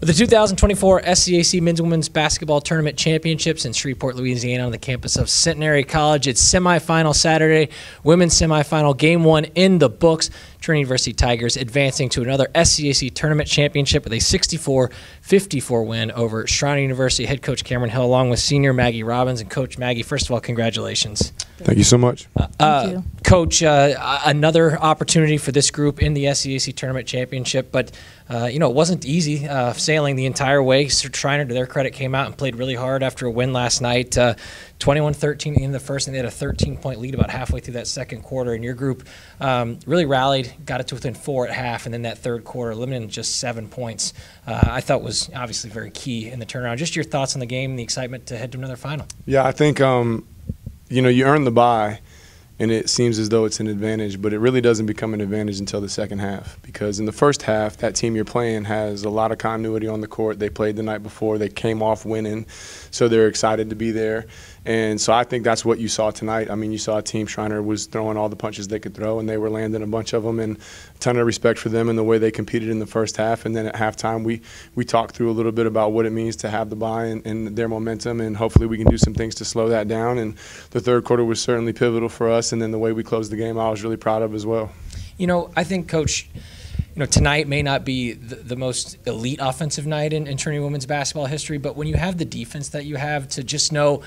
With the 2024 SCAC Men's Women's Basketball Tournament Championships in Shreveport, Louisiana, on the campus of Centenary College, it's semifinal Saturday, women's semifinal, game one in the books. Trinity University Tigers advancing to another SCAC Tournament Championship with a 64 54 win over Schreiner University. Head coach Cameron Hill, along with senior Maggie Robbins. And Coach Maggie, first of all, congratulations. Thank you so much. Uh, you. Coach, uh, another opportunity for this group in the SCAC Tournament Championship, but uh, you know it wasn't easy uh, sailing the entire way. Schreiner, to their credit, came out and played really hard after a win last night. 21-13 in the first, and they had a 13-point lead about halfway through that second quarter. And your group um, really rallied, got it to within four at half, and then that third quarter, limiting just seven points. Uh, I thought was obviously very key in the turnaround. Just your thoughts on the game and the excitement to head to another final. Yeah, I think um, you know you earn the bye, and it seems as though it's an advantage, but it really doesn't become an advantage until the second half. Because in the first half, that team you're playing has a lot of continuity on the court. They played the night before, they came off winning, so they're excited to be there. And so I think that's what you saw tonight. I mean, you saw team Schreiner was throwing all the punches they could throw, and they were landing a bunch of them. And a ton of respect for them and the way they competed in the first half. And then at halftime, we we talked through a little bit about what it means to have the bye and, and their momentum, and hopefully we can do some things to slow that down. And the third quarter was certainly pivotal for us. And then the way we closed the game, I was really proud of as well. You know, I think, Coach, you know, tonight may not be the, the most elite offensive night in, in Trinity women's basketball history, but when you have the defense that you have to just know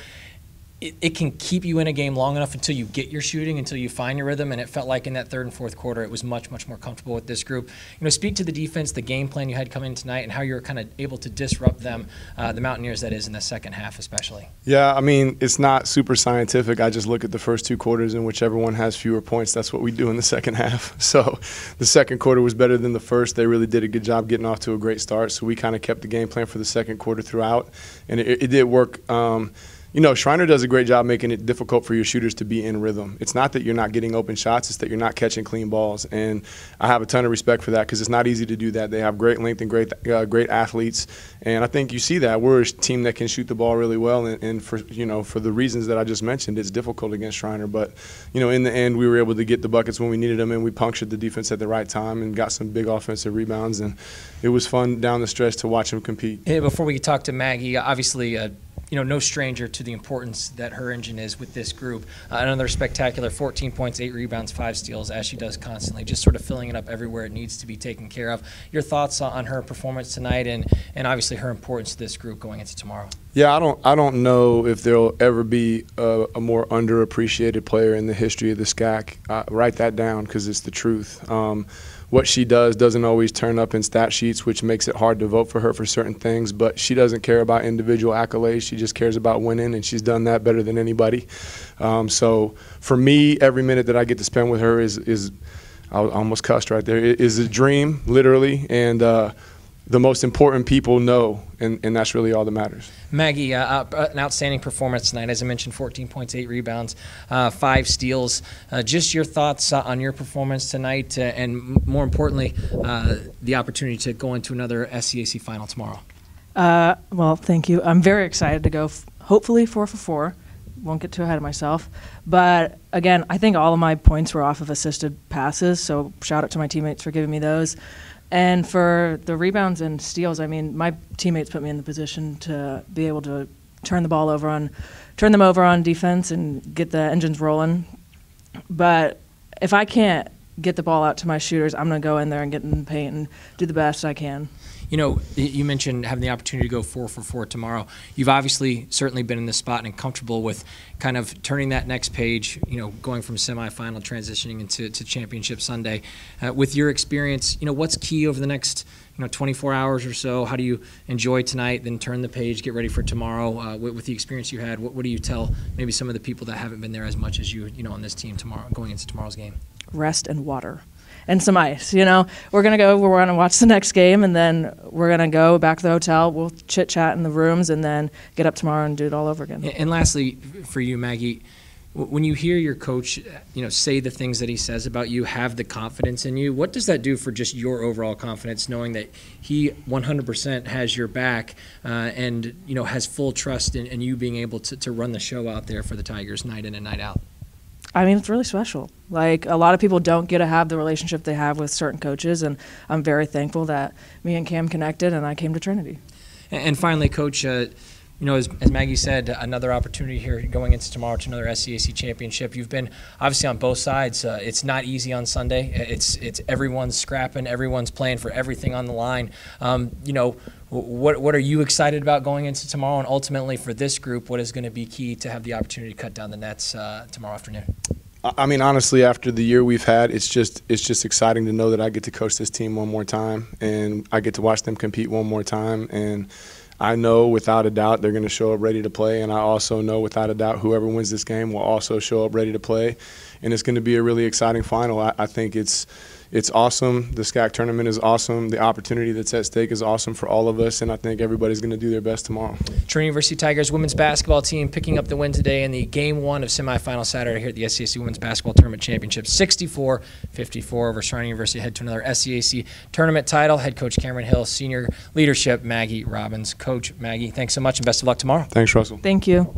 it, it can keep you in a game long enough until you get your shooting, until you find your rhythm. And it felt like in that third and fourth quarter, it was much, much more comfortable with this group. You know, speak to the defense, the game plan you had coming tonight, and how you were kind of able to disrupt them, uh, the Mountaineers, that is, in the second half, especially. Yeah, I mean, it's not super scientific. I just look at the first two quarters, and whichever one has fewer points, that's what we do in the second half. So the second quarter was better than the first. They really did a good job getting off to a great start. So we kind of kept the game plan for the second quarter throughout, and it, it did work. Um, you know, Schreiner does a great job making it difficult for your shooters to be in rhythm. It's not that you're not getting open shots, it's that you're not catching clean balls. And I have a ton of respect for that because it's not easy to do that. They have great length and great uh, great athletes. And I think you see that. We're a team that can shoot the ball really well. And, and, for, you know, for the reasons that I just mentioned, it's difficult against Schreiner. But, you know, in the end, we were able to get the buckets when we needed them and we punctured the defense at the right time and got some big offensive rebounds. And it was fun down the stretch to watch them compete. Hey, before we talk to Maggie, obviously, uh, you know, no stranger to the importance that her engine is with this group. Uh, another spectacular 14 points, eight rebounds, five steals, as she does constantly, just sort of filling it up everywhere it needs to be taken care of. Your thoughts on her performance tonight, and and obviously her importance to this group going into tomorrow. Yeah, I don't I don't know if there'll ever be a, a more underappreciated player in the history of the SCAC. Uh, write that down because it's the truth. Um, what she does doesn't always turn up in stat sheets, which makes it hard to vote for her for certain things. But she doesn't care about individual accolades. She just cares about winning, and she's done that better than anybody. Um, so for me, every minute that I get to spend with her is is I almost cussed right there. Is a dream, literally, and. Uh, the most important people know, and, and that's really all that matters. Maggie, uh, uh, an outstanding performance tonight. As I mentioned, 14 points, eight rebounds, uh, five steals. Uh, just your thoughts on your performance tonight, uh, and more importantly, uh, the opportunity to go into another SCAC final tomorrow. well, thank you. I'm very excited to go, f- hopefully, four for four. Won't get too ahead of myself. But again, I think all of my points were off of assisted passes, so shout out to my teammates for giving me those. And for the rebounds and steals, I mean, my teammates put me in the position to be able to turn the ball over on, turn them over on defense and get the engines rolling. But if I can't get the ball out to my shooters, I'm going to go in there and get in the paint and do the best I can. You know, you mentioned having the opportunity to go four for four tomorrow. You've obviously certainly been in this spot and comfortable with kind of turning that next page, you know, going from semifinal, transitioning into to championship Sunday. Uh, with your experience, you know, what's key over the next, you know, 24 hours or so? How do you enjoy tonight, then turn the page, get ready for tomorrow? Uh, with, with, the experience you had, what, what do you tell maybe some of the people that haven't been there as much as you, you know, on this team tomorrow, going into tomorrow's game? Rest and water and some ice. You know, we're gonna go. We're gonna watch the next game, and then we're gonna go back to the hotel. We'll chit chat in the rooms, and then get up tomorrow and do it all over again. And lastly, for you, Maggie, when you hear your coach, you know, say the things that he says about you, have the confidence in you. What does that do for just your overall confidence, knowing that he 100% has your back uh, and you know has full trust in, in you being able to, to run the show out there for the Tigers night in and night out? I mean, it's really special. Like a lot of people don't get to have the relationship they have with certain coaches, and I'm very thankful that me and Cam connected, and I came to Trinity. And finally, Coach, uh, you know, as, as, Maggie said, another opportunity here going into tomorrow to another SCAC championship. You've been obviously on both sides. Uh, it's not easy on Sunday. It's it's everyone's scrapping, everyone's playing for everything on the line. Um, you know, what what are you excited about going into tomorrow, and ultimately for this group, what is going to be key to have the opportunity to cut down the nets uh, tomorrow afternoon? I mean, honestly, after the year we've had, it's just it's just exciting to know that I get to coach this team one more time, and I get to watch them compete one more time, and I know without a doubt they're going to show up ready to play, and I also know without a doubt whoever wins this game will also show up ready to play, and it's going to be a really exciting final. I, I think it's it's awesome. The SCAC tournament is awesome. The opportunity that's at stake is awesome for all of us, and I think everybody's going to do their best tomorrow. Trinity University Tigers women's basketball team picking up the win today in the game one of semifinal Saturday here at the SCAC Women's Basketball Tournament Championship, 64-54 over Schreiner University. Head to another SCAC tournament title. Head coach Cameron Hill, senior leadership Maggie Robbins. Coach Maggie, thanks so much and best of luck tomorrow. Thanks, Russell. Thank you.